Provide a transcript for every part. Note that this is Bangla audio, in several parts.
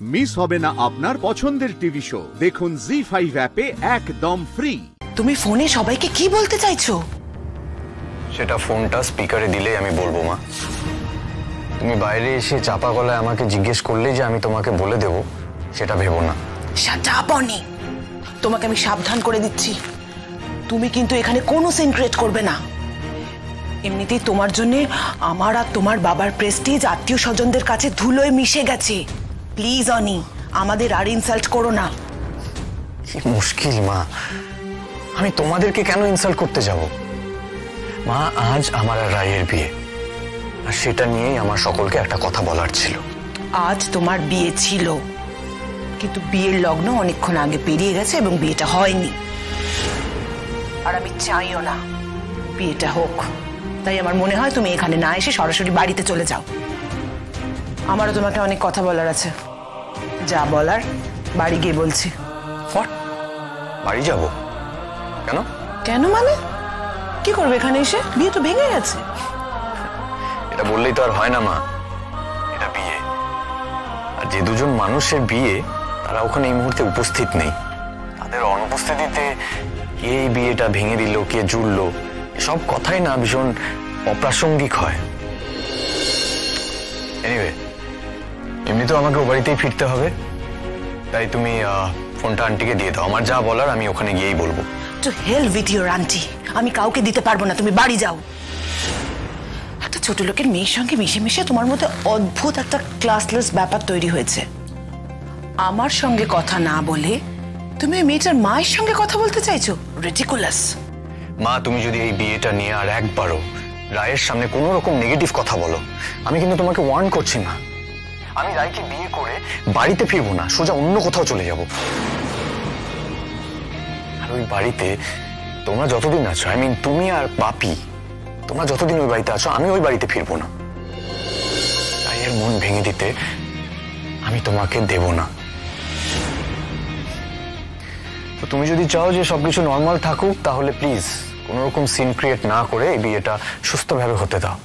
মিস হবে না আপনার পছন্দের টিভি শো। দেখুন জি ফাইভ অ্যাপে একদম ফ্রি তুমি ফোনে সবাইকে কি বলতে চাইছো? সেটা ফোনটা স্পিকারে দিলেই আমি বলব মা। তুমি বাইরে এসে চাপা গলায় আমাকে জিজ্ঞেস করলে যে আমি তোমাকে বলে দেব সেটা ভেবো না। শাট আপ অনি তোমাকে আমি সাবধান করে দিচ্ছি। তুমি কিন্তু এখানে কোনো সিন ক্রিয়েট করবে না। এমনিতেই তোমার জন্য আমার আর তোমার বাবার প্রেস্টিজ আত্মীয় স্বজনদের কাছে ধুলোয় মিশে গেছে। প্লিজ অনি আমাদের আর ইনসাল্ট করো না। কি মুশকিল মা। আমি তোমাদেরকে কেন ইনসাল্ট করতে যাব? মা আজ আমার আর রায়ের বিয়ে। আর সেটা নিয়েই আমার সকলকে একটা কথা বলার ছিল। আজ তোমার বিয়ে ছিল। কিন্তু বিয়ের লগ্ন অনেকক্ষণ আগে পেরিয়ে গেছে এবং বিয়েটা হয়নি। আর আমি চাইও না বিয়েটা হোক। তাই আমার মনে হয় তুমি এখানে না এসে সরাসরি বাড়িতে চলে যাও। আমারও তোমাকে অনেক কথা বলার আছে। যা বলার বাড়ি গিয়ে বলছি। বাড়ি যাব? কেন? কেন মানে? কি করবে এখানে এসে? বিয়ে তো ভেঙে গেছে। এটা বললেই তো আর হয় না মা। এটা বিয়ে। আর যে দুজন মানুষের বিয়ে তারা ওখানে এই মুহূর্তে উপস্থিত নেই। তাদের অনুপস্থিতিতে কে এই বিয়েটা ভেঙে দিল কে জুড়লো এসব কথাই না ভীষণ অপ্রাসঙ্গিক হয়। এনিওয়ে এমনিতেও আমাকে ও বাড়িতেই ফিরতে হবে। তাই তুমি ফোনটা আন্টিকে দিয়ে দাও। আমার যা বলার আমি ওখানে গিয়েই বলব। To hell with your aunty আমি কাউকে দিতে পারব না। তুমি বাড়ি যাও। একটা ছোট লোকের মেয়ের সঙ্গে মিশে মিশে তোমার মধ্যে অদ্ভুত একটা ক্লাসলেস ব্যাপার তৈরি হয়েছে। আমার সঙ্গে কথা না বলে তুমি ওই মেয়েটার মায়ের সঙ্গে কথা বলতে চাইছো? রেটিকুলাস মা তুমি যদি এই বিয়েটা নিয়ে আর একবারও রায়ের সামনে কোনো রকম নেগেটিভ কথা বলো আমি কিন্তু তোমাকে ওয়ার্ন করছি না। আমি রায়কে বিয়ে করে বাড়িতে ফিরবো না, সোজা অন্য কোথাও চলে যাব। আর ওই বাড়িতে তোমরা যতদিন আছো আই মিন তুমি আর বাপি, তোমরা যতদিন ওই বাড়িতে আছো, আমি ওই বাড়িতে ফিরবো না। রায়ের মন ভেঙে দিতে আমি তোমাকে দেব না। তো তুমি যদি চাও যে সবকিছু নর্মাল থাকুক, তাহলে প্লিজ কোনো রকম সিন ক্রিয়েট না করে এই বিয়েটা সুস্থভাবে হতে দাও।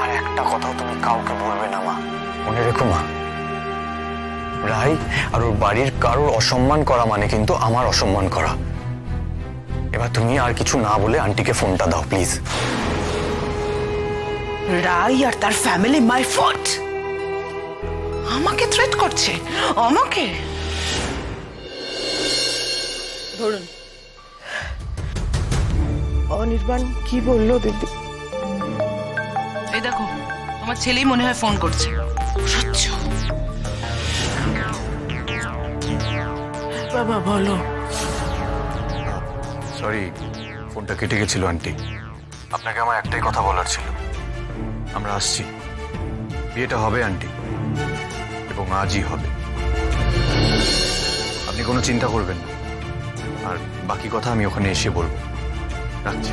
আর একটা কথাও তুমি কাউকে বলবে না, মা। মনে রেখো মা। রাই আর ওর বাড়ির কারোর অসম্মান করা মানে কিন্তু আমার অসম্মান করা। এবার তুমি আর কিছু না বলে আন্টিকে ফোনটা দাও প্লিজ। রাই আর তার ফ্যামিলি মাই ফট আমাকে থ্রেট করছে আমাকে। ধরুন। অনির্বাণ কি বলল দিদি? এই দেখো তোমার ছেলেই মনে হয় ফোন করছে। বাবা বলো। সরি ফোনটা কেটে গেছিল আন্টি। আপনাকে আমার একটাই কথা বলার ছিল। আমরা আসছি। বিয়েটা হবে আন্টি। এবং আজই হবে। আপনি কোনো চিন্তা করবেন না। আর বাকি কথা আমি ওখানে এসে বলব। রাখছি।